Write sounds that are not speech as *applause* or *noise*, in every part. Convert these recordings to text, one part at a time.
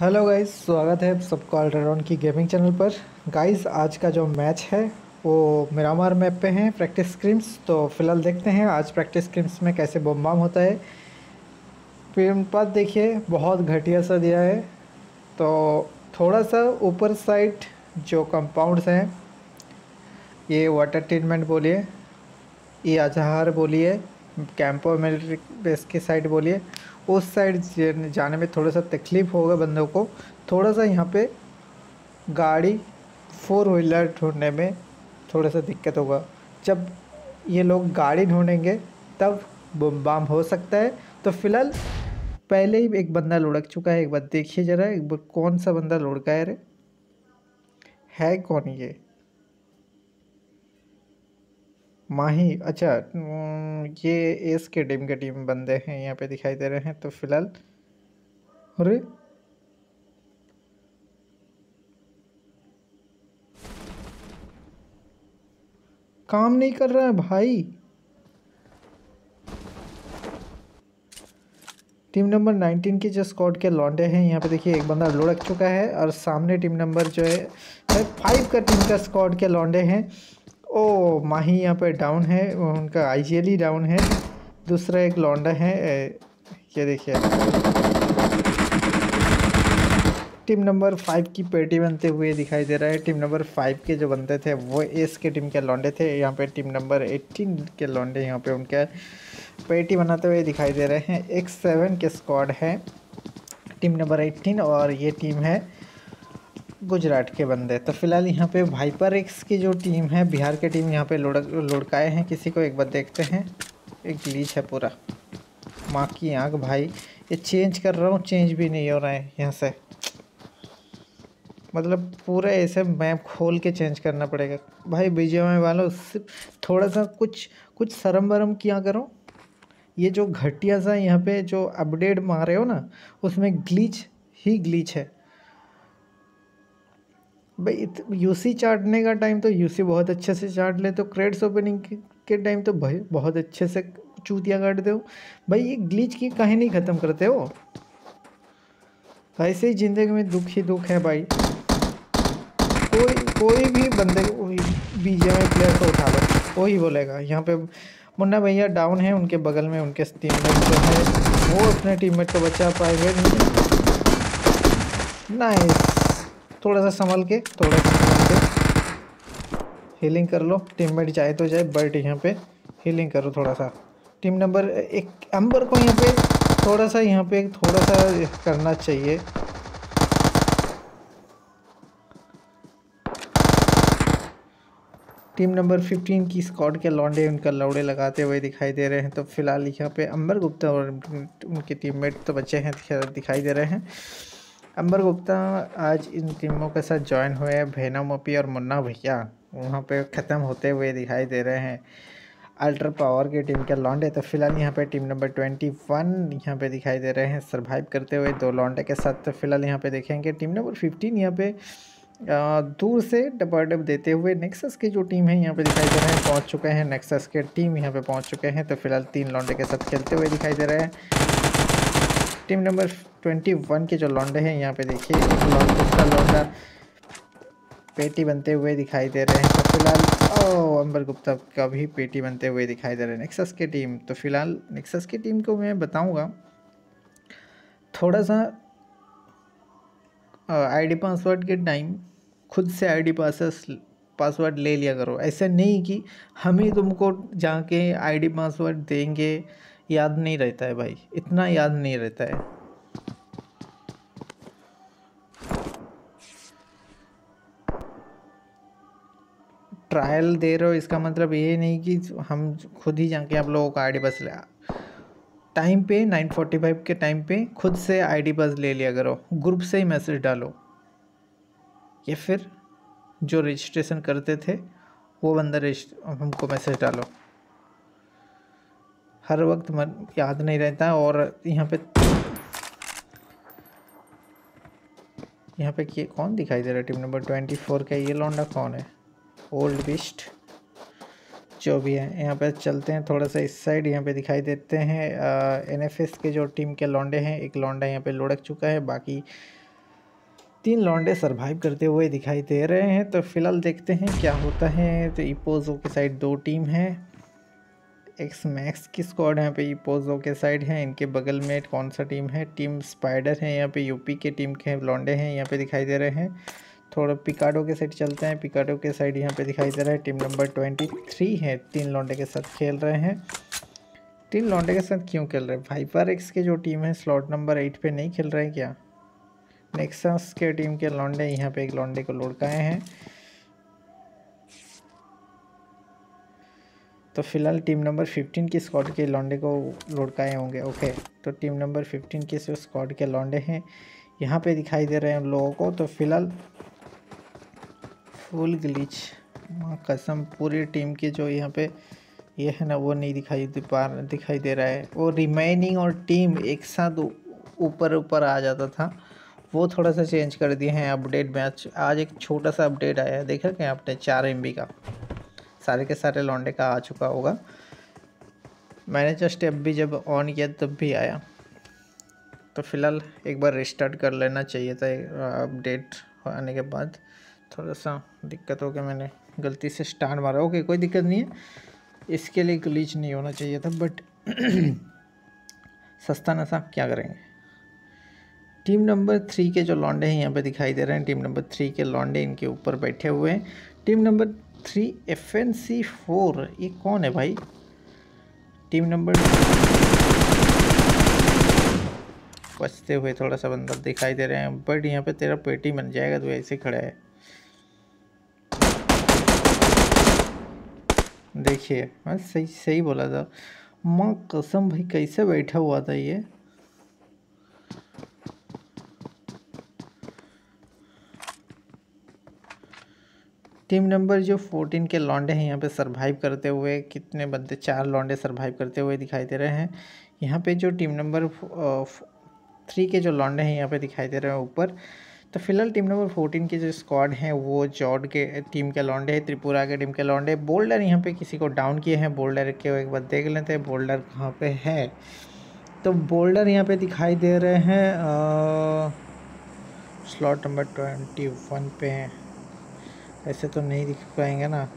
Hello guys स्वागत है सबको अल्ट्राडॉन की गेमिंग चैनल पर। गाइस आज का जो मैच है, वो मिरामार मैप पे है प्रैक्टिस स्क्रीम्स तो फ़िलहाल देखते हैं आज प्रैक्टिस स्क्रीम्स में कैसे बम बाम होता है। बाद देखिए, बहुत घटिया सा दिया है। तो थोड़ा सा ऊपर साइड जो कंपाउंड्स हैं, ये वाटर ट्रीटमेंट बोलिए, ये अजहार बोलिए कैंपो मिलिट्री बेस की साइड बोलिए उस साइड जाने में थोड़ा सा तकलीफ़ होगा बंदों को। थोड़ा सा यहाँ पे गाड़ी फोर व्हीलर ढूँढने में थोड़ा सा दिक्कत होगा। जब ये लोग गाड़ी ढूंढेंगे, तब बम बाम हो सकता है। तो फ़िलहाल पहले ही एक बंदा लुढ़क चुका है। एक बार देखिए ज़रा, एक बार कौन सा बंदा लुढ़का है रे? है कौन ये? माही अच्छा ये एस के टीम के टीम बंदे हैं, यहाँ पे दिखाई दे रहे हैं तो फ़िलहाल, अरे। काम नहीं कर रहा है भाई। टीम नंबर 19 के जो स्क्वाड के लॉन्डे हैं, यहाँ पे देखिए, एक बंदा लुढ़क चुका है, और सामने टीम नंबर जो है, फाइव का टीम का स्क्वाड के लॉन्डे हैं। ओ, माही यहाँ पे डाउन है, उनका आई डाउन है, दूसरा एक लौंडा है ये देखिए। टीम नंबर फाइव की पेटी बनते हुए दिखाई दे रहा है। टीम नंबर फाइव के जो बनते थे, वो एस के टीम के लौंडे थे। यहाँ पे टीम नंबर एट्टीन के लौंडे यहाँ पे उनके पेटी बनाते हुए दिखाई दे रहे हैं। एक्स सेवन के स्क्वाड है। टीम नंबर एट्टीन और ये टीम है गुजरात के बंदे। तो फ़िलहाल यहाँ पे वाइपर एक्स की जो टीम है, बिहार की टीम यहाँ पे लुढ़क, लुढ़काए हैं। किसी को एक बार देखते हैं। एक ग्लीच है पूरा। माँ की आँख भाई। ये चेंज कर रहा हूँ चेंज भी नहीं हो रहा है यहाँ से। मतलब पूरा ऐसे मैप खोल के चेंज करना पड़ेगा। भाई बीजेएमआई वालों, सिर्फ़ थोड़ा सा कुछ कुछ शर्म वरम किया करो। ये जो घटिया सा यहाँ पे जो अपडेट मारे हो ना, उसमें ग्लीच ही ग्लीच है। भाई यूसी चाटने का टाइम तो यूसी बहुत अच्छे से चाट ले तो क्रेड्स ओपनिंग के टाइम तो भाई बहुत अच्छे से चूतिया काट दो भाई, ये ग्लीच की कहानी ख़त्म करते हो? ऐसे ही ज़िंदगी में दुख ही दुख है भाई। कोई कोई भी बंदे बीजेएमआई प्लेयर को उठा लो वही बोलेगा। यहाँ पे मुन्ना भैया डाउन है, उनके बगल में उनके टीममेट जो है, वो अपने टीममेट को बचा पाएँगे। नाइस थोड़ा सा संभल के, थोड़ा सा संभल के। हीलिंग कर लो। टीममेट जाए तो जाए बट यहाँ पे हीलिंग करो थोड़ा सा। टीम नंबर एक एम्बर को यहाँ पे थोड़ा सा, यहाँ पे थोड़ा सा करना चाहिए। टीम नंबर 15 की स्कॉट के लौंडे उनका लौड़े लगाते हुए दिखाई दे रहे हैं। तो फ़िलहाल यहाँ पे अंबर गुप्ता और उनके टीममेट तो बच्चे हैं दिखाई दे रहे हैं। अंबर गुप्ता आज इन टीमों के साथ ज्वाइन हुए हैं भेना मोपी और मुन्ना भैया। वहाँ पे ख़त्म होते हुए दिखाई दे रहे हैं। अल्ट्रा पावर की टीम के लॉन्डे तो फ़िलहाल यहाँ पे टीम नंबर ट्वेंटी वन यहाँ पे दिखाई दे रहे हैं सरवाइव करते हुए दो लॉन्डे के साथ तो फ़िलहाल यहाँ पे देखेंगे। टीम नंबर फिफ्टीन यहाँ पे दूर से डब देते हुए नेक्सस की जो टीम है यहाँ पे दिखाई दे रहे हैं, पहुँच चुके हैं। नेक्सस के टीम यहाँ पे पहुँच चुके हैं तो फ़िलहाल तीन लॉन्डे के साथ खेलते हुए दिखाई दे रहे हैं। टीम नंबर ट्वेंटी वन के जो लौंडे हैं, यहाँ पे देखिए दूसरा लौंडा पेटी बनते हुए दिखाई दे रहे हैं। तो फ़िलहाल ओ अंबर गुप्ता का भी पेटी बनते हुए दिखाई दे रहे हैं। नेक्सस की टीम तो फ़िलहाल नेक्सस की टीम को मैं बताऊँगा थोड़ा सा आईडी पासवर्ड के टाइम, खुद से आईडी पासवर्ड पासवर्ड ले लिया करो। ऐसा नहीं कि हम ही तुमको जाके आईडी पासवर्ड देंगे याद नहीं रहता है भाई। इतना याद नहीं रहता है। ट्रायल दे रहे हो, इसका मतलब ये नहीं कि हम खुद ही जाके आप लोगों का आईडी बस ले टाइम पे 9:45 के टाइम पे खुद से आईडी बस ले लिया करो। ग्रुप से ही मैसेज डालो। या फिर जो रजिस्ट्रेशन करते थे, वो बंदा हमको मैसेज डालो। हर वक्त मन याद नहीं रहता और यहाँ पे यहाँ पे ये कौन दिखाई दे रहा है? टीम नंबर ट्वेंटी फोर का ये लौंडा कौन है? ओल्ड बिस्ट जो भी है। यहाँ पे चलते हैं थोड़ा सा इस साइड। यहाँ पे दिखाई देते हैं एन एफ़ एस के जो टीम के लौंडे हैं। एक लौंडा यहाँ पे लुढ़क चुका है। बाकी तीन लौंडे सरवाइव करते हुए दिखाई दे रहे हैं। तो फ़िलहाल देखते हैं क्या होता है। तो इपोजो के साइड दो टीम है। एक्स मैक्स की स्क्वाड यहाँ पे ये पोजो के साइड है, इनके बगल में कौन सा टीम है? टीम स्पाइडर है, यहाँ पे यूपी के टीम के लौंडे हैं, यहाँ पे दिखाई दे रहे हैं। थोड़ा पिकाडो के साइड चलते हैं पिकाडो के साइड यहाँ पे दिखाई दे रहा है। टीम नंबर ट्वेंटी थ्री है, तीन लौंडे के साथ खेल रहे हैं। तीन लौंडे के साथ क्यों खेल रहे हैं? फाइपर एक्स के जो टीम है स्लॉट नंबर एट पे नहीं खेल रहे हैं क्या? नेक्सस के टीम के लौंडे यहाँ पे एक लौंडे को लुढ़काए हैं। तो फ़िलहाल टीम नंबर फिफ्टीन की स्क्वाड के लॉन्डे को लुढ़काए होंगे, ओके। तो टीम नंबर फिफ्टीन के जो स्क्वाड के लॉन्डे हैं। यहाँ पे दिखाई दे रहे हैं उन लोगों को। तो फ़िलहाल फुल ग्लिच, माँ कसम, पूरी टीम की जो यहाँ पे ये है ना, वो नहीं दिखाई दे पा दिखाई दे रहा है। वो रिमेनिंग और टीम एक साथ ऊपर ऊपर आ जाता था। वो थोड़ा सा चेंज कर दिए हैं अपडेट मैच आज एक छोटा सा अपडेट आया है। देखा क्या आपने? चार एम का। सारे के सारे लौंडे का आ चुका होगा। मैंने जस्ट भी जब ऑन किया तब भी आया। तो फ़िलहाल एक बार रिस्टार्ट कर लेना चाहिए था अपडेट आने के बाद। थोड़ा सा दिक्कत हो गया मैंने, गलती से स्टार्ट मारा। ओके कोई दिक्कत नहीं है। इसके लिए ग्लीच नहीं होना चाहिए था बट *clears throat* सस्ता नशा, क्या करेंगे? टीम नंबर थ्री के जो लॉन्डे हैं यहाँ पे दिखाई दे रहे हैं। टीम नंबर थ्री के लॉन्डे इनके ऊपर बैठे हुए हैं। Team number three F N C four ये कौन है भाई? टीम नंबर बचते हुए थोड़ा सा बंदा दिखाई दे रहे हैं, बट यहाँ पे तेरा पेटी बन जाएगा तो ऐसे खड़ा है। देखिए मैं सही सही बोला था। माँ, कसम भाई, कैसे बैठा हुआ था ये? टीम नंबर जो फोर्टीन के लॉन्डे हैं, यहाँ पे सरवाइव करते हुए, कितने बंदे, चार लॉन्डे सरवाइव करते हुए दिखाई दे रहे हैं। यहाँ पे जो टीम नंबर थ्री के जो लॉन्डे हैं, यहाँ पे दिखाई दे रहे हैं ऊपर। तो फ़िलहाल टीम नंबर फोर्टीन के जो स्क्वाड हैं, वो जॉर्ड के, टीम के लॉन्डे हैं, त्रिपुरा के टीम के लॉन्डे बोल्डर यहाँ पे किसी को डाउन किए हैं, बोल्डर के एक बार देख लेते हैं, बोल्डर कहाँ पे है। तो बोल्डर यहाँ पे दिखाई दे रहे हैं स्लॉट नंबर ट्वेंटी वन पे हैं। ऐसे तो नहीं दिख पाएँगे ना।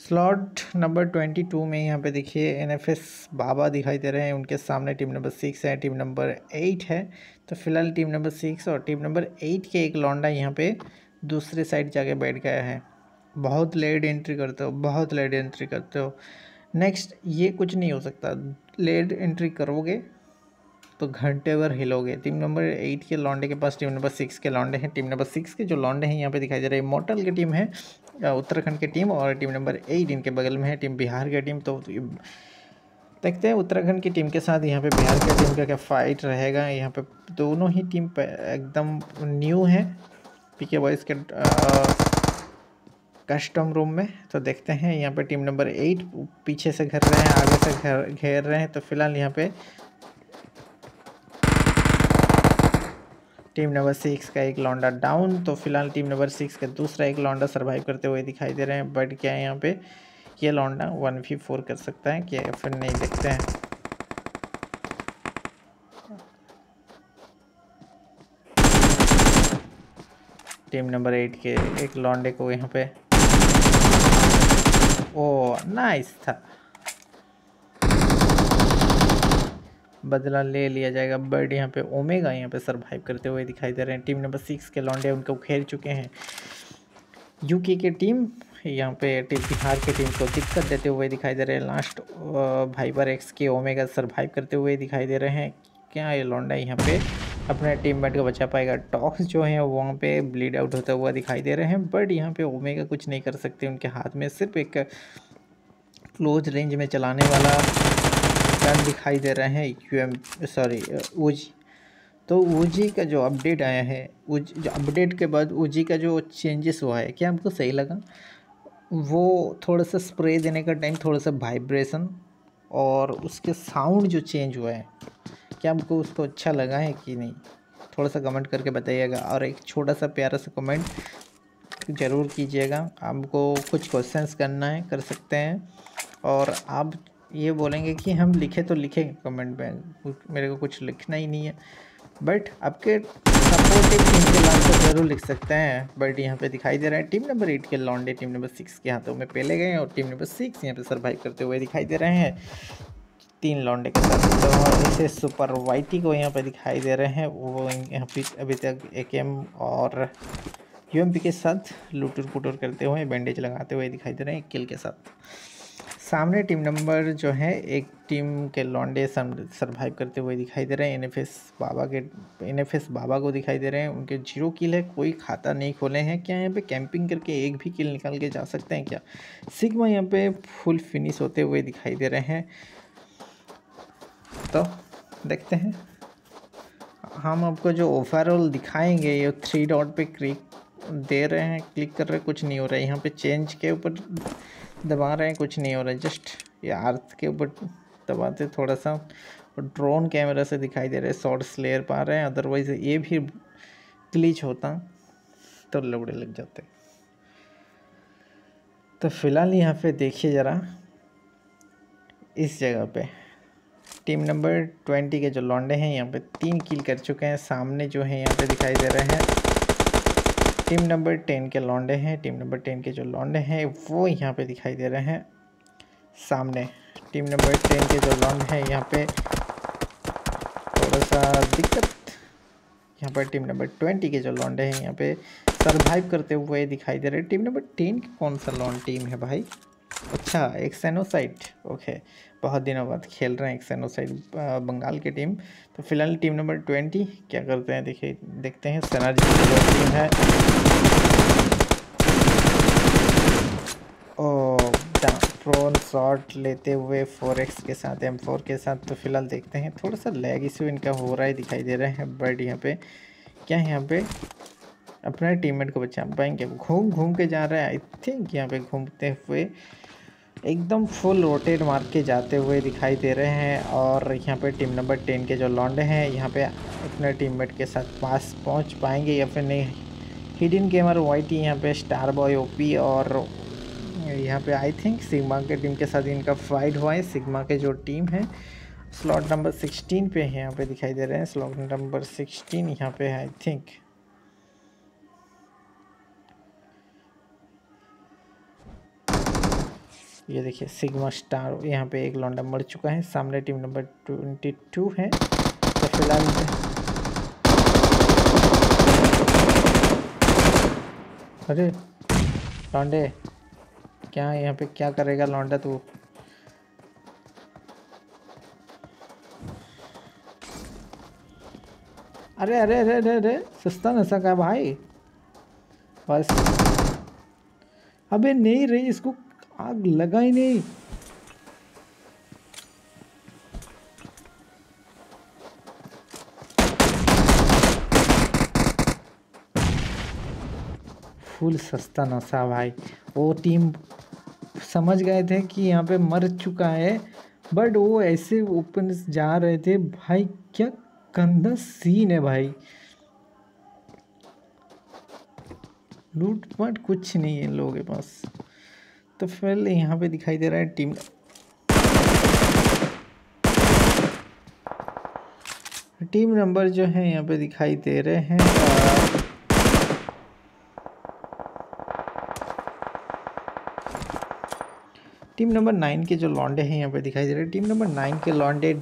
स्लॉट नंबर ट्वेंटी टू में यहाँ पे देखिए एनएफएस बाबा दिखाई दे रहे हैं। उनके सामने टीम नंबर सिक्स है टीम नंबर एट है। तो फ़िलहाल टीम नंबर सिक्स और टीम नंबर एट के एक लौंडा यहाँ पे दूसरे साइड जाके बैठ गया है। बहुत लेट एंट्री करते हो, बहुत लेट एंट्री करते हो। नेक्स्ट ये कुछ नहीं हो सकता। लेट एंट्री करोगे तो घंटे भर हिलोगे। टीम नंबर एट के लॉन्डे के पास, टीम नंबर सिक्स के लॉन्डे हैं। टीम नंबर सिक्स के जो लॉन्डे हैं, यहाँ पे दिखाई दे रहे हैं मोटल की टीम है उत्तराखंड की टीम और टीम नंबर एट इनके बगल में है, टीम बिहार की टीम। तो देखते हैं उत्तराखंड की टीम के साथ यहाँ पे बिहार की टीम का क्या फाइट रहेगा। यहाँ पे दोनों ही टीम एकदम न्यू है। पीके बॉयज़ के कस्टम रूम में। तो देखते हैं यहाँ पे टीम नंबर एट पीछे से घेर रहे हैं, आगे से घेर घेर रहे हैं। तो फ़िलहाल यहाँ पे टीम नंबर सिक्स का एक लौंडा डाउन तो फ़िलहाल टीम नंबर सिक्स का दूसरा एक लौंडा सर्वाइव करते हुए दिखाई दे रहे हैं। बट क्या है यहाँ पे? ये लौंडा वन वी फोर कर सकता है क्या फिर नहीं देखते हैं। टीम नंबर एट के एक लौंडे को यहाँ पे। ओ नाइस था। बदला ले लिया जाएगा। बट यहाँ पे ओमेगा यहाँ पे सरवाइव करते हुए दिखाई दे रहे हैं। टीम नंबर सिक्स के लॉन्डे उनको खेल चुके हैं। यूके की टीम यहाँ पे टीम बिहार की टीम को दिक्कत देते हुए दिखाई दे रहे हैं। लास्ट भाईबर एक्स के ओमेगा सरवाइव करते हुए दिखाई दे रहे हैं। क्या ये लॉन्डा यहाँ पे अपने टीममेट को बचा पाएगा? टॉक्स जो है वहाँ पे ब्लीड आउट होता हुआ दिखाई दे रहे हैं। बट यहाँ पे ओमेगा कुछ नहीं कर सकते। उनके हाथ में सिर्फ़ एक क्लोज रेंज में चलाने वाला गन दिखाई दे रहे हैं यू सॉरी ओजी तो ओजी का जो अपडेट आया है जो अपडेट के बाद ओजी का जो चेंजेस हुआ है, क्या हमको सही लगा? वो थोड़ा सा स्प्रे देने का टाइम थोड़ा सा वाइब्रेशन और उसके साउंड जो चेंज हुआ है, क्या हमको उसको अच्छा लगा है कि नहीं? थोड़ा सा कमेंट करके बताइएगा और एक छोटा सा प्यारा सा कमेंट ज़रूर कीजिएगा। आपको कुछ क्वेश्चंस करना है, कर सकते हैं और आप ये बोलेंगे कि हम लिखे तो लिखेंगे कमेंट में मेरे को कुछ लिखना ही नहीं है। बट आपके सपोर्टिव टीम के नाम तो ज़रूर लिख सकते हैं। बट यहाँ पे दिखाई दे रहा है टीम नंबर एट के लॉन्डे टीम नंबर सिक्स के हाथों में पहले गए और टीम नंबर सिक्स यहाँ पे सर्वाइव करते हुए दिखाई दे रहे हैं। तीन लॉन्डे के साथ तो इसे सुपर वाइटी को यहाँ पे दिखाई दे रहे हैं। वो यहाँ पे अभी तक ए और UMP के साथ लुटुर पुटुर करते हुए बैंडेज लगाते हुए दिखाई दे रहे हैं। किल के साथ। सामने टीम नंबर जो है, एक टीम के लॉन्डे सरवाइव करते हुए दिखाई दे रहे हैं। एनएफएस बाबा के एनएफएस बाबा को दिखाई दे रहे हैं। उनके ज़ीरो किल है, कोई खाता नहीं खोले हैं। क्या यहाँ पे कैंपिंग करके एक भी किल निकाल के जा सकते हैं क्या? सिग्मा यहाँ पे फुल फिनिश होते हुए दिखाई दे रहे हैं। तो देखते हैं। हम आपको जो ओवरऑल दिखाएँगे, ये थ्री डॉट पे क्लिक दे रहे हैं। क्लिक कर रहे कुछ नहीं हो रहा है। यहाँ पे चेंज के ऊपर दबा रहे हैं, कुछ नहीं हो रहा है जस्ट ये अर्थ के ऊपर दबाते थोड़ा सा। और ड्रोन कैमरा से दिखाई दे रहे हैं शॉर्ट्स लेयर पा रहे हैं अदरवाइज़ ये भी क्लीच होता तो लौड़े लग जाते। तो फ़िलहाल यहाँ पे देखिए ज़रा, इस जगह पे। टीम नंबर ट्वेंटी के जो लॉन्डे हैं, यहाँ पे तीन किल कर चुके हैं, सामने जो है, यहाँ पे दिखाई दे रहे हैं। टीम नंबर टेन के लॉन्डे हैं। टीम नंबर टेन के जो लॉन्डे हैं, वो यहाँ पे दिखाई दे रहे हैं। सामने टीम नंबर टेन के जो लॉन्डे हैं, यहाँ पे थोड़ा सा दिक्कत। यहाँ पर टीम नंबर ट्वेंटी के जो लॉन्डे हैं, यहाँ पे सरवाइव करते हुए दिखाई दे रहे हैं। टीम नंबर टेन की कौन सा लॉन्ड टीम है भाई? अच्छा एक सैनोसाइट ओके बहुत दिनों बाद खेल रहे हैं एक सैनोसाइट बंगाल की टीम। तो फ़िलहाल टीम नंबर ट्वेंटी, क्या करते हैं? देखिए, देखते हैं। सनार्जी की टीम है। ओ प्रोन शॉट लेते हुए फोर एक्स के साथ एम फोर के साथ तो फ़िलहाल देखते हैं। थोड़ा सा लैग इशू इनका हो रहा है, दिखाई दे रहे हैं बट यहाँ पे, क्या है यहाँ पे? अपने टीममेट को बचा पाएँगे घूम घूम के जा रहे हैं आई थिंक यहाँ पे घूमते हुए एकदम फुल रोटेट मार के जाते हुए दिखाई दे रहे हैं और यहाँ पे टीम नंबर टेन के जो लॉन्डे हैं, यहाँ पे अपने टीममेट के साथ पास पहुँच पाएँगे या फिर नहीं। हिडन गेमर वाइट, यहाँ पे स्टार बॉय ओपी और यहाँ पे आई थिंक सिग्मा के टीम के साथ इनका फाइट हुआ है। सिग्मा के जो टीम है, स्लॉट नंबर सिक्सटीन पे यहाँ पे दिखाई दे रहे हैं। स्लॉट नंबर सिक्सटीन यहाँ पे, आई थिंक। ये देखिए, सिग्मा स्टार यहाँ पे एक लौंडा मर चुका है। सामने टीम नंबर ट्वेंटी टू है। तो फ़िलहाल अरे लॉन्डे क्या यहाँ पे क्या करेगा लॉन्डा तू? अरे अरे अरे अरे अरे, सस्ता नशा का भाई। बस। अबे, नहीं रही इसको आग लगा ही नहीं। फुल सस्ता नशा भाई। वो टीम समझ गए थे कि यहाँ पे मर चुका है बट वो ऐसे ओपन जा रहे थे। भाई, क्या गंदा सीन है भाई। लूट पाट कुछ नहीं है लोगों के पास। तो फिर यहाँ पे दिखाई दे रहा है टीम टीम नंबर जो है यहाँ पे दिखाई दे रहे हैं। टीम नंबर नाइन के जो लॉन्डे हैं यहाँ पे दिखाई दे रहे हैं। टीम नंबर नाइन के लॉन्डे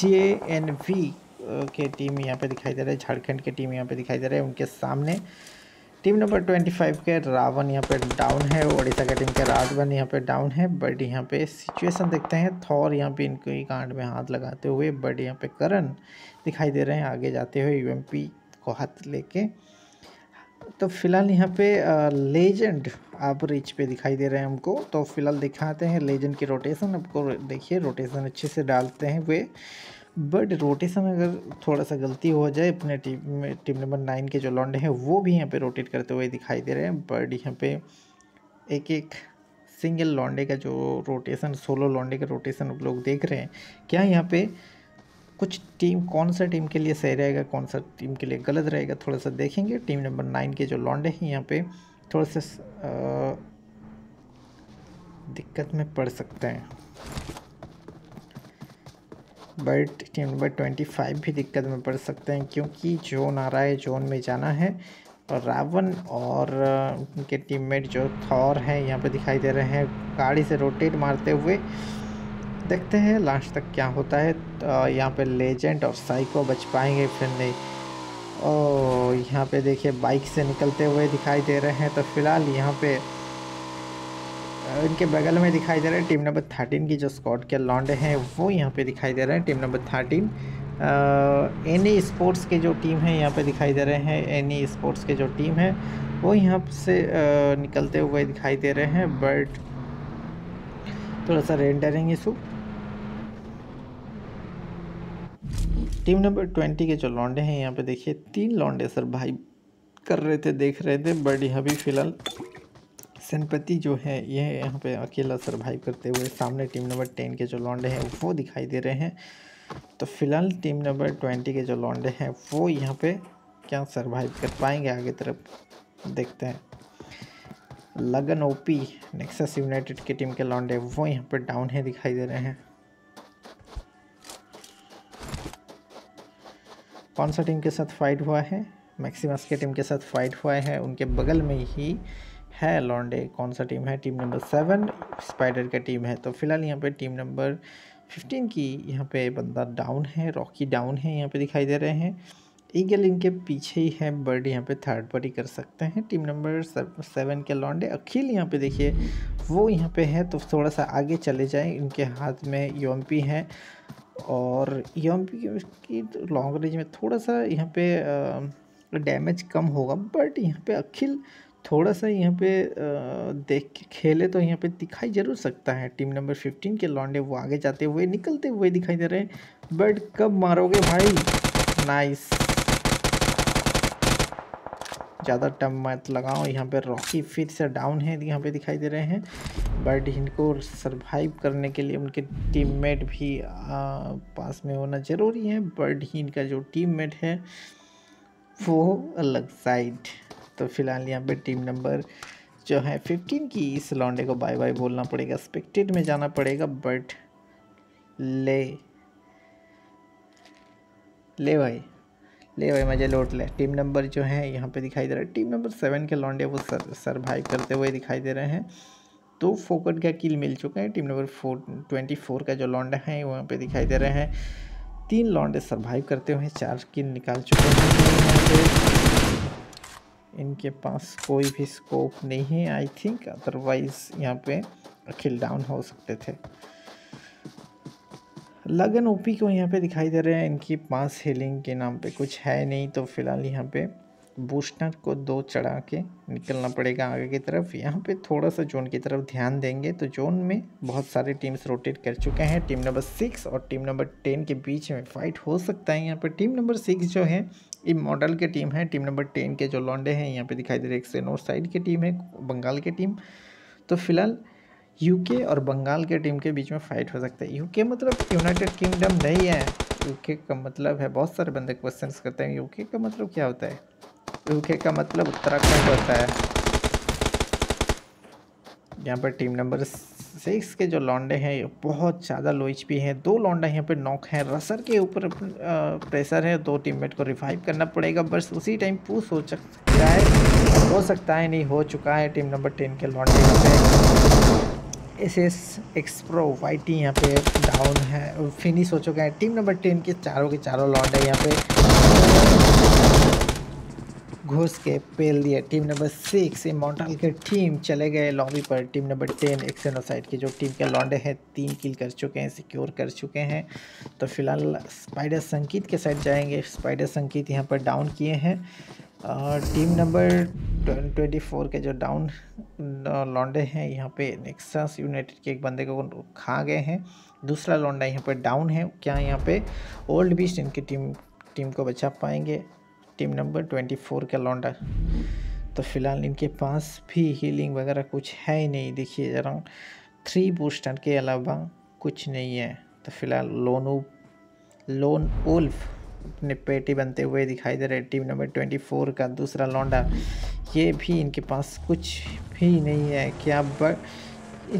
जे एन वी के टीम यहाँ पे दिखाई दे रहा है। झारखंड के टीम यहाँ पे दिखाई दे रहे हैं। उनके सामने टीम नंबर ट्वेंटी फाइव के रावण यहाँ पे डाउन है उड़ीसा के टीम के राजवन यहाँ पे डाउन है बट यहाँ पे सिचुएशन देखते हैं थॉर यहाँ पे इनको ही कांड में हाथ लगाते हुए बट यहाँ पे करण दिखाई दे रहे हैं, आगे जाते हुए यूएमपी को हाथ लेके। तो फ़िलहाल यहाँ पे लेजेंड आप रिच पे दिखाई दे रहे हैं हमको। तो फ़िलहाल दिखाते हैं लेजेंड की रोटेशन आपको देखिए रोटेशन अच्छे से डालते हैं वे। बट रोटेशन अगर थोड़ा सा गलती हो जाए, अपने टीम में, टीम नंबर नाइन के जो लॉन्डे हैं, वो भी यहाँ पे रोटेट करते हुए दिखाई दे रहे हैं। बट यहाँ पे एक एक सिंगल लॉन्डे का जो रोटेशन, सोलो लॉन्डे का रोटेशन आप लोग देख रहे हैं, क्या यहाँ पे कुछ टीम, कौन सा टीम के लिए सही रहेगा, कौन सा टीम के लिए गलत रहेगा थोड़ा सा देखेंगे। टीम नंबर नाइन के जो लॉन्डे हैं, यहाँ पे थोड़ा सा दिक्कत में पड़ सकते हैं। But team number twenty five भी दिक्कत में पड़ सकते हैं, क्योंकि जोन आ रहा है, जोन में जाना है। और रावण और उनके टीममेट जो थॉर हैं, यहाँ पे दिखाई दे रहे हैं, गाड़ी से रोटेट मारते हुए। देखते हैं लास्ट तक क्या होता है। तो यहाँ पे लेजेंड और साइको बच पाएँगे फिर नहीं। ओ यहाँ पे देखिए बाइक से निकलते हुए दिखाई दे रहे हैं तो फ़िलहाल यहाँ पे इनके बगल में दिखाई दे रहे हैं टीम नंबर थर्टीन की जो स्कॉट के लॉन्डे हैं वो यहाँ पे दिखाई दे रहे हैं team number thirteen. Any sports के जो टीम है यहाँ पे दिखाई दे रहे हैं एनी स्पोर्ट्स के जो टीम है वो यहाँ से आ, निकलते हुए दिखाई दे रहे हैं बट थोड़ा सा rendering issue. Team number twenty के जो लॉन्डे हैं यहाँ पे देखिए तीन लॉन्डे सर भाई कर रहे थे देख रहे थे बट यहाँ भी फ़िलहाल सेनपति जो है, ये यहाँ पे अकेला सरवाइव करते हुए सामने टीम नंबर टेन के जो लॉन्डे हैं, वो दिखाई दे रहे हैं। तो फ़िलहाल टीम नंबर ट्वेंटी के जो लॉन्डे हैं, वो यहाँ पे क्या सरवाइव कर पाएँगे आगे तरफ़, देखते हैं। लगन ओपी नेक्सस यूनाइटेड की टीम के लॉन्डे वो यहाँ पे डाउन है दिखाई दे रहे हैं। कौन सा टीम के साथ फाइट हुआ है मैक्सिमस के टीम के साथ फाइट हुआ है, उनके बगल में ही है, लॉन्डे कौन सा टीम है? टीम नंबर सेवन, स्पाइडर का टीम है। तो फ़िलहाल यहाँ पे टीम नंबर फिफ्टीन की यहाँ पे बंदा डाउन है, रॉकी डाउन है यहाँ पे दिखाई दे रहे हैं। ईगल इनके पीछे ही है, बर्ड यहाँ पे थर्ड पार्टी कर सकते हैं। टीम नंबर सेवन के लॉन्डे, अखिल यहाँ पे देखिए, वो यहाँ पे है तो थोड़ा सा आगे चले जाएँ। इनके हाथ में यू है और यू की लॉन्ग रेंज में थोड़ा सा यहाँ पे डैमेज कम होगा बट यहाँ पे अखिल थोड़ा सा यहाँ पे देख के खेले तो यहाँ पे दिखाई ज़रूर सकता है। टीम नंबर फिफ्टीन के लॉन्डे वो आगे जाते हुए निकलते हुए दिखाई दे रहे हैं। बट कब मारोगे भाई? नाइस। ज़्यादा टम मत लगाओ यहाँ पे रॉकी फिर से डाउन है यहाँ पे दिखाई दे रहे हैं। बट इनको सरवाइव करने के लिए उनके टीममेट भी आ, पास में होना ज़रूरी है। बट इनका जो टीममेट है वो अलग साइड तो फ़िलहाल यहाँ पे टीम नंबर जो है फिफ्टीन की इस लॉन्डे को बाय बाय बोलना पड़ेगा। स्पेक्टेड में जाना पड़ेगा बट ले ले भाई ले भाई, मज़े लौट ले। टीम नंबर जो है यहाँ पे दिखाई दे रहा है। टीम नंबर सेवन के लॉन्डे वो सर सरवाइव करते हुए दिखाई दे रहे हैं। तो फोकट का किल मिल चुका है। Team number four twenty four का जो लॉन्डा है वहाँ पे दिखाई दे रहे हैं। तीन लॉन्डे सरवाइव करते हुए चार किल निकाल चुके हैं। इनके पास कोई भी स्कोप नहीं है आई थिंक अदरवाइज़ यहाँ पे अखिल डाउन हो सकते थे। लगन ओपी को यहाँ पे दिखाई दे रहे हैं। इनकी पास हीलिंग के नाम पे कुछ है नहीं तो फ़िलहाल यहाँ पे बूस्टर को दो चढ़ा के निकलना पड़ेगा आगे की तरफ़। यहाँ पे थोड़ा सा जोन की तरफ़ ध्यान देंगे तो जोन में बहुत सारे टीम्स रोटेट कर चुके हैं। टीम नंबर सिक्स और टीम नंबर टेन के बीच में फाइट हो सकता है यहाँ पर टीम नंबर सिक्स जो है, ये मॉडल के टीम है। टीम नंबर टेन के जो लॉन्डे हैं, यहाँ पे दिखाई दे रहे एक सेनोर साइड की टीम है बंगाल की टीम तो फ़िलहाल यूके और बंगाल के टीम के बीच में फाइट हो सकता है। यूके मतलब यूनाइटेड किंगडम नहीं है। यूके का मतलब है, बहुत सारे बंदे क्वेश्चन करते हैं। यूके का मतलब क्या होता है? यूके का मतलब उत्तराखंड होता है। यहाँ पर टीम नंबर सिक्स के जो लॉन्डे हैं बहुत ज़्यादा लो एच पी हैं। दो लॉन्डा यहाँ पे नॉक हैं। रसर के ऊपर प्रेशर है। दो टीममेट को रिवाइव करना पड़ेगा। बस उसी टाइम पूछ हो सकता है। हो सकता है नहीं, हो चुका है। टीम नंबर टेन के लॉन्डे यहाँ पे। S S Xpro Y T यहाँ पे डाउन है। फिनिश हो चुका है। टीम नंबर टेन के चारों के चारों लॉन्डे यहाँ पे। घुस के पेल दिया। टीम नंबर सिक्स इमोटल के टीम चले गए लॉबी पर। टीम नंबर टेन एक्सेनोसाइड की जो टीम के लॉन्डे हैं, तीन किल कर चुके हैं सिक्योर कर चुके हैं। तो फ़िलहाल स्पाइडर संकीत के साइड जाएँगे। स्पाइडर संकीत यहाँ पर डाउन किए हैं। और टीम नंबर ट्वेंटी फोर के जो डाउन लॉन्डे हैं, यहाँ पे नेक्सस यूनाइटेड के एक बंदे को खा गए हैं। दूसरा लॉन्डा यहाँ पर डाउन है। क्या यहाँ पे ओल्ड बीस्ट इनकी टीम टीम को बचा पाएँगे? टीम नंबर ट्वेंटी फोर का लौंडा। तो फ़िलहाल इनके पास भी हीलिंग वगैरह कुछ है ही नहीं। देखिए, ज़रा थ्री बूस्टर के अलावा कुछ नहीं है। तो फ़िलहाल लोनो लोन उल्फ अपने पेटी बनते हुए दिखाई दे रहे टीम नंबर ट्वेंटी फोर का दूसरा लौंडा। ये भी इनके पास कुछ भी नहीं है। क्या ब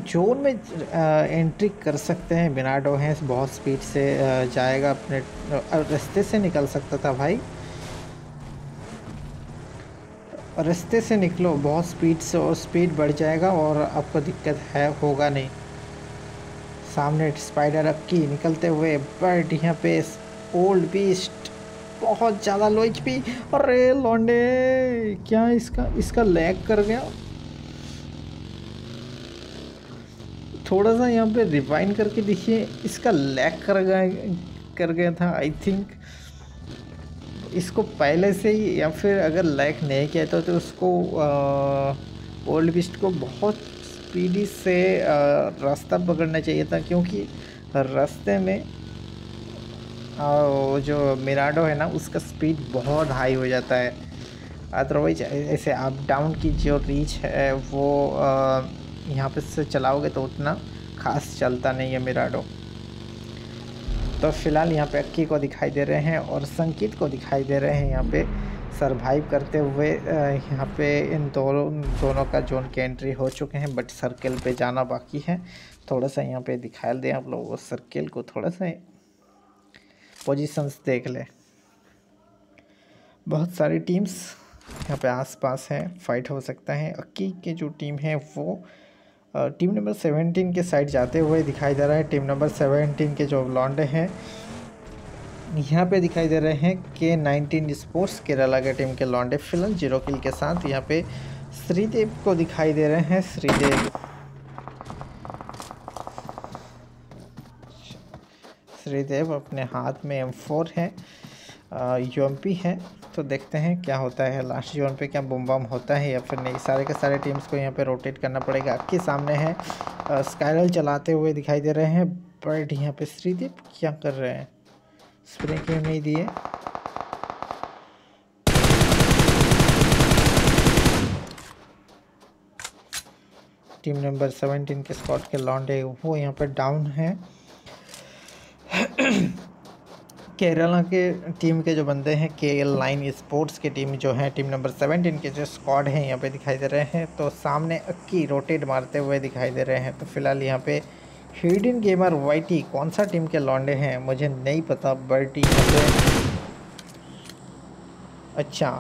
जोन में एंट्री कर सकते हैं। बिना डो हैं बहुत स्पीड से जाएगा अपने रास्ते से निकल सकता था भाई। रास्ते से निकलो, बहुत स्पीड से और स्पीड बढ़ जाएगा और आपको दिक्कत है, होगा नहीं। सामने स्पाइडर अब की निकलते हुए बट यहाँ पे ओल्ड बीस्ट बहुत ज़्यादा लो एच पी अरे लौंडे, क्या इसका इसका लैग कर गया? थोड़ा सा यहाँ पे रिवाइन करके देखिए, इसका लैग कर गया कर गया था आई थिंक इसको पहले से ही या फिर अगर लैग नहीं किया था तो उसको ओल्ड बिस्ट को बहुत स्पीडी से रास्ता पकड़ना चाहिए था क्योंकि रास्ते में आ, जो मिराडो है ना उसका स्पीड बहुत हाई हो जाता है। अदरवाइज़ ऐसे अप डाउन की जो रीच है वो यहाँ पे से चलाओगे तो उतना खास चलता नहीं है मिराडो। तो फ़िलहाल यहाँ पे अक्की को दिखाई दे रहे हैं और संकित को दिखाई दे रहे हैं यहाँ पे सरवाइव करते हुए यहाँ पे इन दोनों दोनों का जोन के एंट्री हो चुके हैं बट सर्किल पे जाना बाकी है। थोड़ा सा यहाँ पे दिखा दें आप लोगों सर्किल को, थोड़ा सा पोजीशंस देख लें। बहुत सारी टीम्स यहाँ पे आसपास हैं फाइट हो सकता है। अक्की के जो टीम है वो टीम नंबर सेवेंटीन के साइड जाते हुए दिखाई दे रहा है। टीम नंबर सेवेंटीन के जो लॉन्डे हैं, यहाँ पे दिखाई दे रहे हैं के नाइनटीन स्पोर्ट्स केरला के टीम के लॉन्डे फ़िलहाल ज़ीरो किल के साथ। यहाँ पे श्रीदेव को दिखाई दे रहे हैं। श्रीदेव श्रीदेव अपने हाथ में एम फोर है यू है। तो देखते हैं क्या होता है। लास्ट जोन पे क्या बुम बम होता है या फिर नहीं। सारे के सारे टीम्स को यहाँ पे रोटेट करना पड़ेगा। आपके सामने है स्काइरल चलाते हुए दिखाई दे रहे हैं। बट यहाँ पे श्रीदीप क्या कर रहे हैं? स्प्रे क्यों नहीं दिए? टीम नंबर सेवेंटीन के स्कॉट के लॉन्डे वो यहाँ पे डाउन है। *clears throat* केरला के टीम के जो बंदे हैं, के एल नाइन स्पोर्ट्स के टीम जो है, टीम नंबर सेवनटीन के जो स्क्वाड हैं, यहाँ पे दिखाई दे रहे हैं। तो सामने अक्की रोटेट मारते हुए दिखाई दे रहे हैं। तो फ़िलहाल यहाँ पे हिडन गेमर वाइटी, कौन सा टीम के लॉन्डे हैं, मुझे नहीं पता बर्टी अच्छा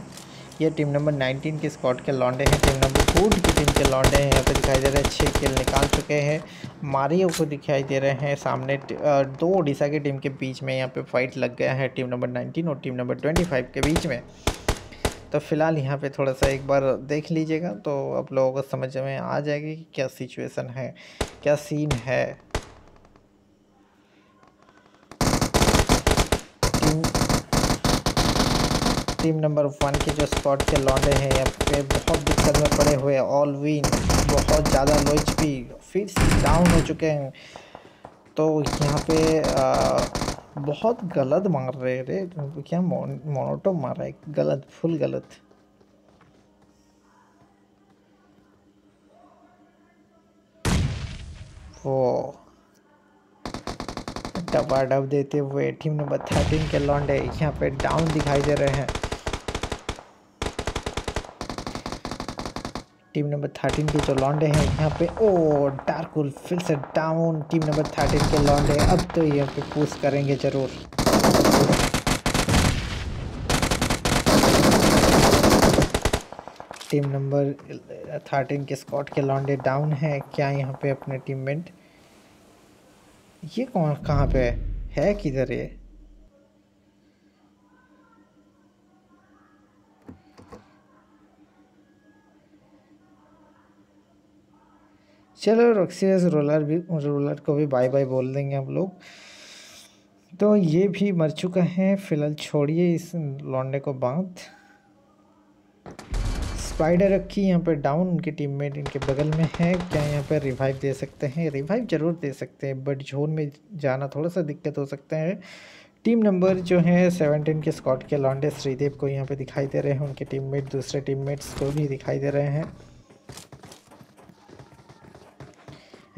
ये टीम नंबर 19 के स्कॉट के लॉन्डे हैं। टीम नंबर फोर की टीम के लॉन्डे हैं। यहाँ पे दिखाई दे रहे हैं छः किल निकाल चुके हैं। मारियो को दिखाई दे रहे हैं सामने दो ओडिशा की टीम के बीच में यहाँ पे फाइट लग गया है टीम नंबर 19 और टीम नंबर 25 के बीच में। तो फ़िलहाल यहाँ पे थोड़ा सा एक बार देख लीजिएगा तो आप लोगों को समझ में आ जाएगी कि क्या सिचुएसन है, क्या सीन है। टीम नंबर वन के जो स्पॉट के लौंडे हैं यहाँ पे बहुत दिक्कत में पड़े हुए ऑल विन बहुत ज़्यादा लो एच पी फिर डाउन हो चुके हैं। तो यहाँ पे आ, बहुत गलत मार रहे रे। क्या मोनोटो मार रहा है? गलत फुल गलत। वो डबा डब देते हुए टीम नंबर थर्टीन के लॉन्डे यहाँ पे डाउन दिखाई दे रहे हैं। टीम नंबर थर्टीन के जो लॉन्डे हैं यहाँ पे ओ डार्कुल फिर से डाउन टीम नंबर थर्टीन के लॉन्डे अब तो यहाँ पे पुश करेंगे ज़रूर। टीम नंबर थर्टीन के स्कॉट के लॉन्डे डाउन है। क्या यहाँ पे अपने टीममेट ये कौन कहाँ पे है, है किधर ये? चलो रक्सीस रोलर भी रोलर को भी बाय बाय बोल देंगे हम लोग। तो ये भी मर चुका है, फ़िलहाल छोड़िए इस लौंडे को बाँध। स्पाइडर रखी यहाँ पर डाउन उनके टीममेट इनके बगल में है, क्या यहाँ पर रिवाइव दे सकते हैं? रिवाइव ज़रूर दे सकते हैं बट जोन में जाना थोड़ा सा दिक्कत हो सकता है। टीम नंबर जो है सेवनटीन के स्कॉट के लॉन्डे श्रीदेव को यहाँ पे दिखाई दे रहे हैं, उनके टीममेट दूसरे टीममेट्स को भी दिखाई दे रहे हैं।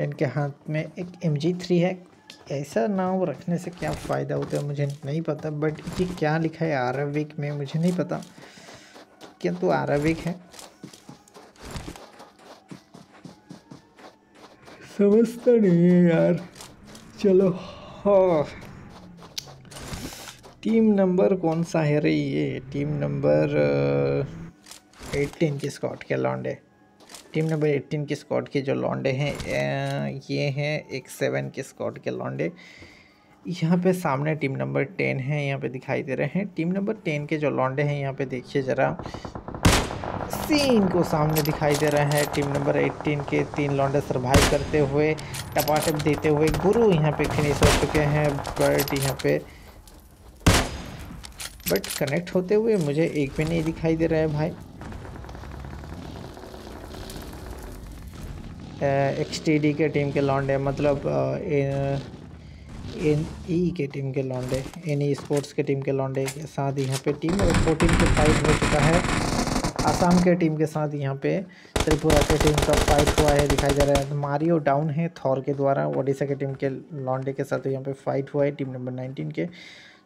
इनके हाथ में एक एम थ्री है। ऐसा नाम रखने से क्या फ़ायदा होता है, मुझे नहीं पता बट ये क्या लिखा है? अरबिक में मुझे नहीं पता। क्या तो अरबिक है। समझता नहीं है यार। चलो हाँ। टीम नंबर कौन सा है रे ये? टीम नंबर एटीन की स्कॉट के लॉन्डे टीम नंबर एटीन के स्कॉट के जो लॉन्डे हैं ये हैं, एक सेवन के स्कॉट के लॉन्डे यहाँ पे सामने टीम नंबर टेन है, यहाँ पे दिखाई दे रहे हैं। टीम नंबर टेन के जो लॉन्डे हैं, यहाँ पे देखिए ज़रा। सीन को सामने दिखाई दे रहा है, टीम नंबर 18 के तीन लॉन्डे सर्वाइव करते हुए, टपाटप देते हुए। गुरु यहाँ पे फिनिश हो चुके हैं बट यहाँ पे। बट कनेक्ट होते हुए मुझे एक भी नहीं दिखाई दे रहा है भाई। एक्स टी के टीम के लॉन्डे मतलब एन ई के टीम के लॉन्डे एन ई स्पोर्ट्स के टीम के लॉन्डे के साथ यहाँ पे टीम फोर्टीन के फाइट हो चुका है। आसाम के टीम के साथ यहाँ पे त्रिपुरा के टीम का फाइट हुआ है, दिखाई दे रहा है। मारियो डाउन है थॉर के द्वारा, ओडिशा के टीम के लॉन्डे के साथ यहाँ पे फाइट हुआ है टीम नंबर नाइनटीन के।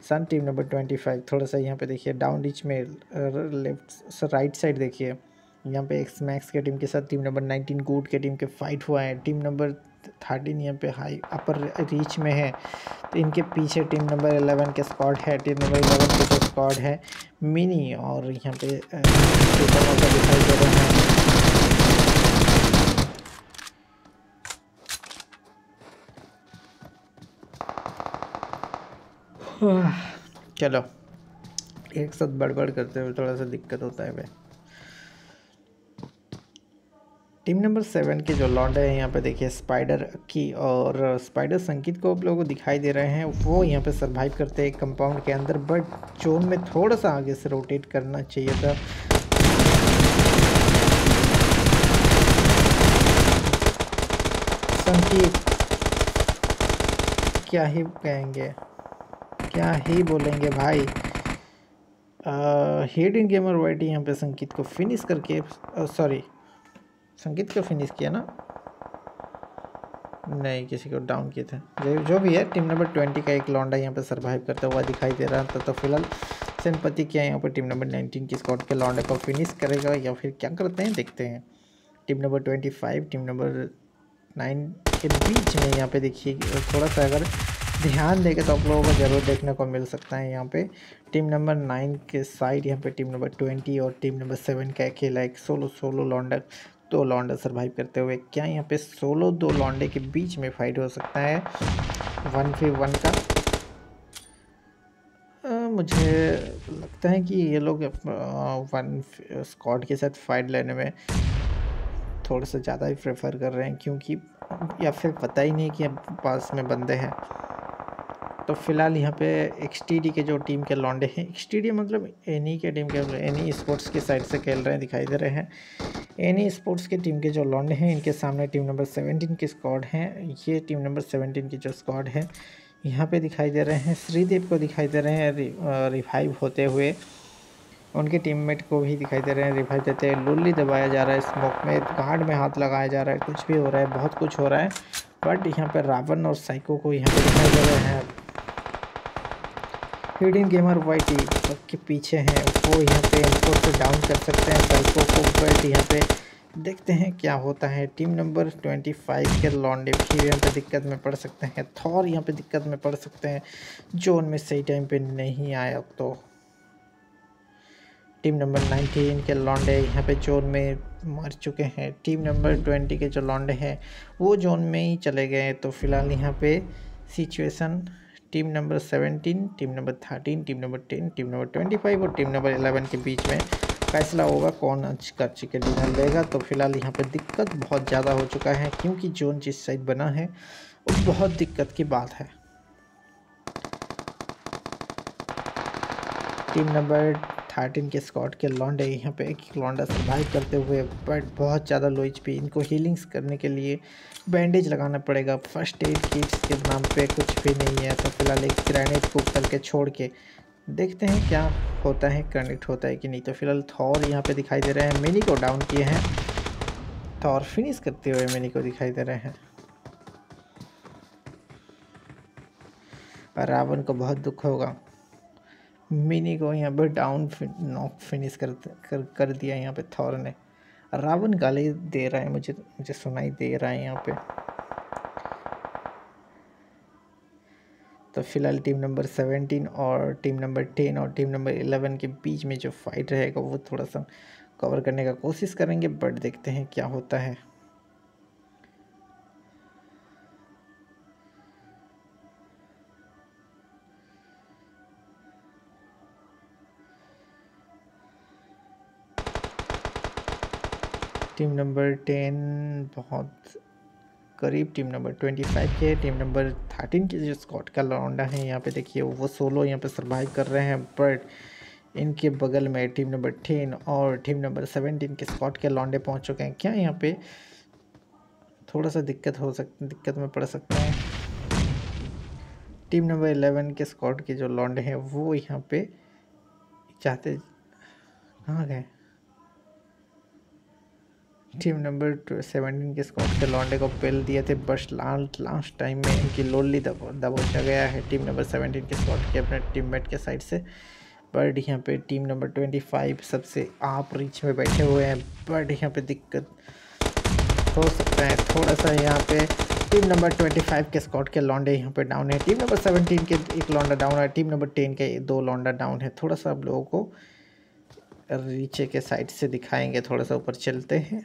सन टीम नंबर ट्वेंटी फाइव थोड़ा सा यहाँ पे देखिए डाउन रिच में लेफ़्ट राइट साइड देखिए। यहाँ पे एक्स मैक्स के टीम के साथ टीम नंबर नाइनटीन गुड के टीम के फाइट हुआ है। टीम नंबर थर्टीन यहाँ पे हाई अपर रीच में है। तो इनके पीछे टीम नंबर एलेवन के स्क्वाड है। टीम नंबर एलेवन के जो स्क्वाड है मिनी और यहाँ पे दिखाई दे रहे हैं। चलो एक साथ बड़बड़ करते हुए थोड़ा सा दिक्कत होता है भाई टीम नंबर सेवन के जो लॉन्डे हैं, यहाँ पे देखिए स्पाइडर की और स्पाइडर संकित को आप लोगों को दिखाई दे रहे हैं। वो यहाँ पे सरवाइव करते हैं कंपाउंड के अंदर बट जोन में थोड़ा सा आगे से रोटेट करना चाहिए था। संकित, क्या ही कहेंगे? क्या ही बोलेंगे भाई? हेड इन गेमर वाइटी यहाँ पे संकित को फिनिश करके सॉरी संगीत को फिनिश किया ना? नहीं, किसी को डाउन किए थे। जो भी है टीम नंबर ट्वेंटी का एक लॉन्डा यहाँ पे सर्वाइव करता हुआ दिखाई दे रहा था तो फ़िलहाल सेनपति क्या यहाँ पर टीम नंबर नाइनटीन की स्कॉट के लॉन्डे को फिनिश करेगा या फिर क्या करते हैं? देखते हैं। Team number twenty five team number nine के बीच में यहाँ पे देखिए थोड़ा सा अगर ध्यान देंगे तो आप लोगों को ज़रूर देखने को मिल सकता है यहाँ पे। टीम नंबर नाइन के साइड यहाँ पे टीम नंबर ट्वेंटी और टीम नंबर सेवन का अकेला एक सोलो सोलो लॉन्डर दो लॉन्डे सर्वाइव करते हुए क्या यहाँ पे सोलो दो लॉन्डे के बीच में फाइट हो सकता है? वन फ़ी वन का? आ, मुझे लगता है कि ये लोग वन स्कॉट के साथ फाइट लेने में थोड़ा सा ज़्यादा ही प्रेफर कर रहे हैं क्योंकि या फिर पता ही नहीं कि पास में बंदे हैं। तो फ़िलहाल यहाँ पे XTD के जो टीम के लॉन्डे हैं XTD मतलब एनी के टीम के एनी स्पोर्ट्स के साइड से खेल रहे हैं, दिखाई दे रहे हैं। एनी स्पोर्ट्स के टीम के जो लॉन्डे हैं, इनके सामने टीम नंबर सेवेंटीन की स्क्वाड हैं। ये टीम नंबर सेवेंटीन की जो स्क्वाड है, यहाँ पे दिखाई दे रहे हैं। श्रीदेव को दिखाई दे रहे हैं रिवाइव होते हुए। उनके टीममेट को भी दिखाई दे रहे हैं रिवाइव देते हैं लुल्ली दबाया जा रहा है स्मोक में गार्ड में हाथ लगाया जा रहा है। कुछ भी हो रहा है, बहुत कुछ हो रहा है। बट यहाँ पर रावण और साइको को यहाँ पे दिखाई दे रहे हैं। हिडन गेमर वाइट के पीछे हैं। वो यहाँ पे इनको तो डाउन कर सकते हैं साइको को बट यहाँ पे देखते हैं क्या होता है। टीम नंबर 25 के लॉन्डे फिर यहाँ पे दिक्कत में पड़ सकते हैं। थॉर यहाँ पे दिक्कत में पड़ सकते हैं। जोन में सही टाइम पे नहीं आया तो। टीम नंबर 19 के लॉन्डे यहाँ पे जोन में मर चुके हैं। टीम नंबर 20 के जो लॉन्डे हैं, वो जोन में ही चले गए तो फ़िलहाल यहाँ पे situation team number seventeen, team number thirteen, team number ten, team number twenty five और टीम नंबर एलेवन के बीच में फैसला होगा कौन का चिकन डिनर लेगा। तो फ़िलहाल यहाँ पे दिक्कत बहुत ज़्यादा हो चुका है क्योंकि जोन जिस साइड बना है वो बहुत दिक्कत की बात है। टीम नंबर थर्टीन के स्कॉट के लॉन्डे यहाँ पे एक लॉन्डा सर्वाइव करते हुए बट बहुत ज़्यादा लो एच इनको हीलिंग्स करने के लिए बैंडेज लगाना पड़ेगा। फ़र्स्ट एड किट्स के नाम पे कुछ भी नहीं है तो फ़िलहाल एक ग्रेनेड को करके छोड़ के देखते हैं क्या होता है कनेक्ट होता है कि नहीं। तो फ़िलहाल थॉर यहाँ पे दिखाई दे रहे हैं, मिनी को डाउन किए हैं। थॉर फिनिश करते हुए मिनी को दिखाई दे रहे हैं। रावण को बहुत दुख होगा। मिनी को यहाँ पे डाउन नॉक फिनिश कर कर कर दिया यहाँ पे थॉर ने। रावण गाली दे रहा है, मुझे मुझे सुनाई दे रहा है यहाँ पे। तो फ़िलहाल टीम नंबर सेवेंटीन और टीम नंबर टेन और टीम नंबर इलेवन के बीच में जो फाइट रहेगा, वो थोड़ा सा कवर करने का कोशिश करेंगे बट देखते हैं क्या होता है। टीम नंबर टेन बहुत करीब टीम नंबर ट्वेंटी फाइव के टीम नंबर थर्टीन के जो स्कॉट का लौंडा है, यहाँ पे देखिए वो सोलो यहाँ पे सरवाइव कर रहे हैं बट इनके बगल में टीम नंबर टेन और टीम नंबर सेवेंटीन के स्कॉट के लौंडे पहुँच चुके हैं। क्या यहाँ पे थोड़ा सा दिक्कत हो सक, दिक्कत में पड़ सकते हैं? टीम नंबर एलेवन के स्कॉट के जो लौंडे हैं, वो यहाँ पे चाहते कहाँ गए? टीम नंबर सेवनटीन के स्कॉट के लॉन्डे को पेल दिए थे, बस लास्ट लास्ट टाइम में इनकी लोनली दबोचा गया है टीम नंबर सेवनटीन के स्कॉट के अपने टीममेट के साइड से। बट यहाँ पे टीम नंबर ट्वेंटी फाइव सबसे आप रीच में बैठे हुए हैं बट यहाँ पे दिक्कत हो सकता है। थोड़ा सा यहाँ पे टीम नंबर ट्वेंटी फाइव के स्कॉट के लॉन्डे यहाँ पे डाउन है। टीम नंबर सेवनटीन के एक लॉन्डा डाउन है टीम नंबर टेन के दो लॉन्डा डाउन है। थोड़ा सा आप लोगों को रीचे के साइड से दिखाएँगे थोड़ा सा ऊपर चलते हैं।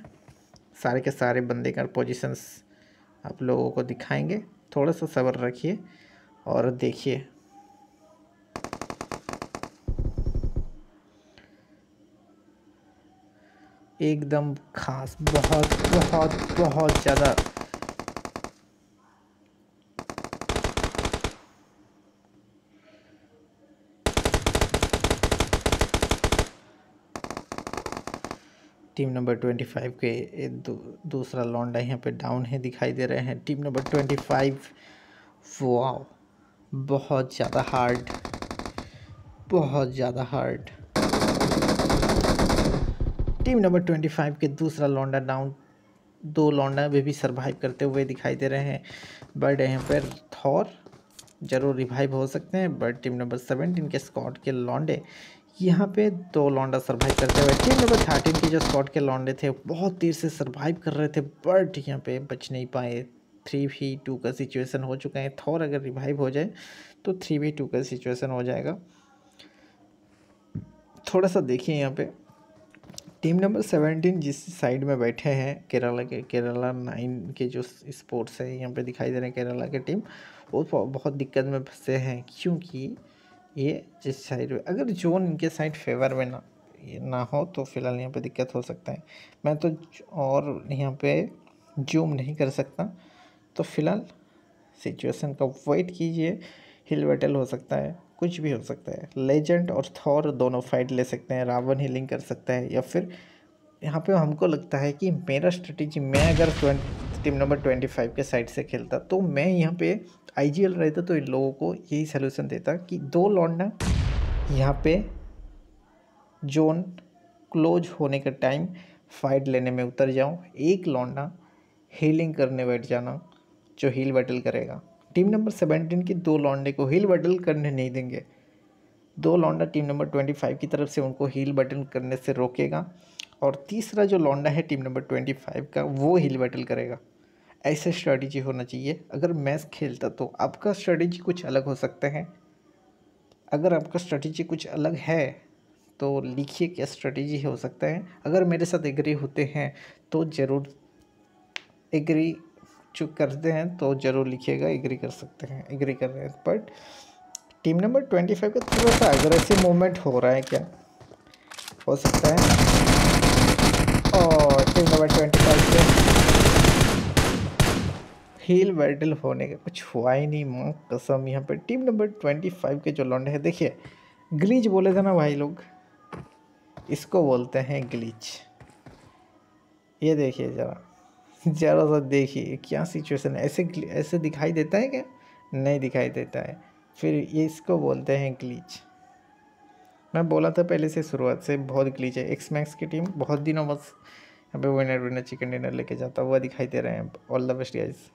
सारे के सारे बंदे का पोजीशंस आप लोगों को दिखाएँगे। थोड़ा सा सब्र रखिए और देखिए। एकदम खास, बहुत बहुत बहुत ज़्यादा टीम नंबर ट्वेंटी फाइव के दू, दूसरा लॉन्डा यहाँ पे डाउन है दिखाई दे रहे हैं। Team number twenty five wow बहुत ज़्यादा हार्ड बहुत ज़्यादा hard team number twenty five के दूसरा लॉन्डा डाउन दो लॉन्डा वे भी सरवाइव करते हुए दिखाई दे रहे हैं। बट यहाँ पर थॉर ज़रूर रिवाइव हो सकते हैं बट टीम नंबर सेवेंटीन के स्कॉट के लॉन्डे यहाँ पे दो लॉन्डा सरवाइव करते हुए टीम नंबर थर्टीन के जो स्कॉट के लॉन्डे थे, बहुत देर से सरवाइव कर रहे थे बट यहाँ पे बच नहीं पाए। थ्री वी टू का सिचुएशन हो चुका है। थोर अगर रिवाइव हो जाए तो थ्री वी टू का सिचुएशन हो जाएगा। थोड़ा सा देखिए यहाँ पे। टीम नंबर सेवेंटीन जिस साइड में बैठे हैं केरला के केरला नाइन के जो स्पोर्ट्स हैं, यहाँ पे दिखाई दे रहे हैं केरला के टीम वो बहुत दिक्कत में फंसे हैं। क्योंकि ये जिस साइड में अगर जोन इनके साइड फेवर में ना ना हो तो फ़िलहाल यहाँ पे दिक्कत हो सकता है। मैं तो और यहाँ पे जूम नहीं कर सकता। तो फ़िलहाल सिचुएशन का वेट कीजिए। हिल बैटल हो सकता है, कुछ भी हो सकता है। लेजेंड और थॉर दोनों फाइट ले सकते हैं रावण हीलिंग कर सकता है, या फिर यहाँ पे हमको लगता है कि मेरा स्ट्रेटेजी मैं अगर टीम नंबर ट्वेंटी फाइव के साइड से खेलता। तो मैं यहाँ पे आई जी एल रहता तो इन लोगों को यही सोल्यूशन देता कि दो लौंडा यहाँ पे जोन क्लोज होने का टाइम फाइट लेने में उतर जाऊँ। एक लौंडा हीलिंग करने बैठ जाना जो हील बैटल करेगा। टीम नंबर सेवेंटीन की दो लौंडे को हील बैटल करने नहीं देंगे। दो लौंडा टीम नंबर ट्वेंटी फाइव की तरफ़ से उनको हील बटन करने से रोकेगा। और तीसरा जो लौंडा है टीम नंबर ट्वेंटी फाइव का, वो हिल बैटल करेगा। ऐसे स्ट्रेटजी होना चाहिए। अगर मैच खेलता तो आपका स्ट्रेटजी कुछ अलग हो सकते हैं। अगर आपका स्ट्रेटजी कुछ अलग है तो लिखिए क्या स्ट्रेटजी हो सकता है। अगर मेरे साथ एग्री होते हैं तो ज़रूर एग्री जो करते हैं तो ज़रूर लिखिएगा एग्री कर सकते हैं एग्री कर रहे हैं। But team number twenty five का थोड़ा सा अग्रेसिव मूवमेंट हो रहा है क्या? हो सकता है। नंबर ट्वेंटी फाइव से हील बैटल होने का कुछ हुआ ही नहीं, माँ कसम, यहाँ पर टीम नंबर ट्वेंटी फाइव के जो लौंडे हैं, देखिए ग्लीच बोले थे ना भाई लोग, इसको बोलते हैं ग्लीच ये देखिए ज़रा ज़रा सा देखिए, क्या सिचुएशन है, ऐसे ऐसे दिखाई देता है क्या? नहीं दिखाई देता है, फिर ये इसको बोलते हैं ग्लीच मैं बोला था पहले से शुरुआत से, बहुत ग्लीच है एक्स मैक्स की टीम बहुत दिनों बस यहाँ पे विनर विनर चिकन डिनर लेके जाता हुआ दिखाई दे रहे हैं। All the best guys